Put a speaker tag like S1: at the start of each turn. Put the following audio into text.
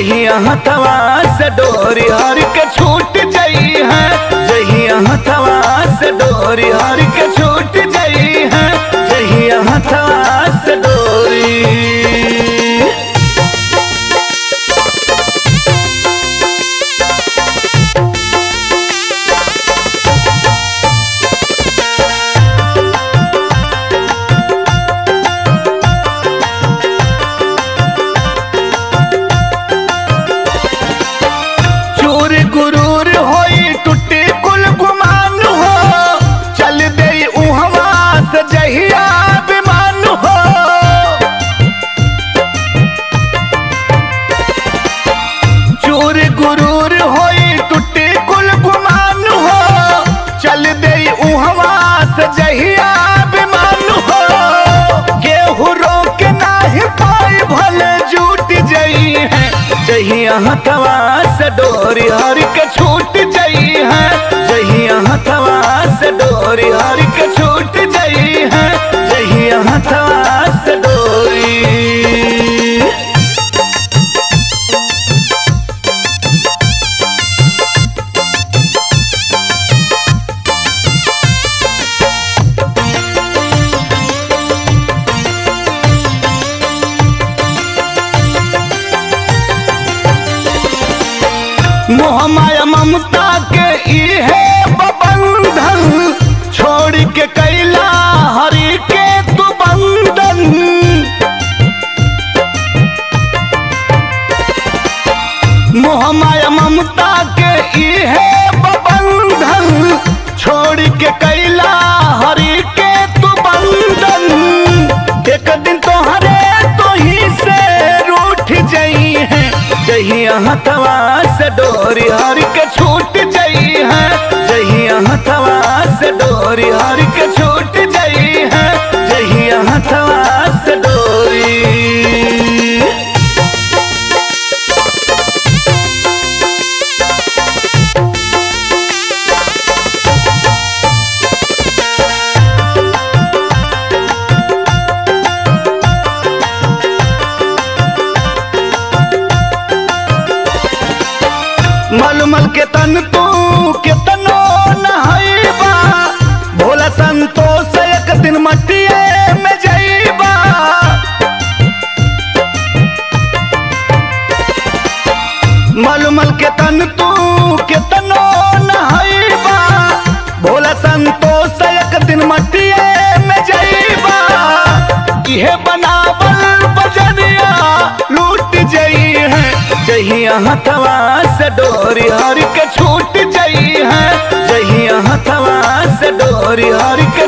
S1: जहिया हथवा से डोरी हर के छूट जई है। जही हथवा से डोरी हर है अहाँ कवा से डोरी हर के छूट मोह माया ममता के इहे बबंधन। छोड़ के कैला हरि के तू बंदन मोह माया ममता के इहे बबंधन। छोड़ के कैला हरि के तू बंदन एक जहिया हथवा डोरी हर के छूट जही है। जही हथवा से डोरी हर मलमल के तन तू कितनो नहैबा भोला संतोष एक दिन मटिए में जइबा। मलमल के तन तू कितनो नहैबा भोला संतोष एक दिन मटिए में जइबा। इहे बनावल है जहिया हथवा डोरी, हर के छूट जई है जहिया हथवा से डोरी, हर के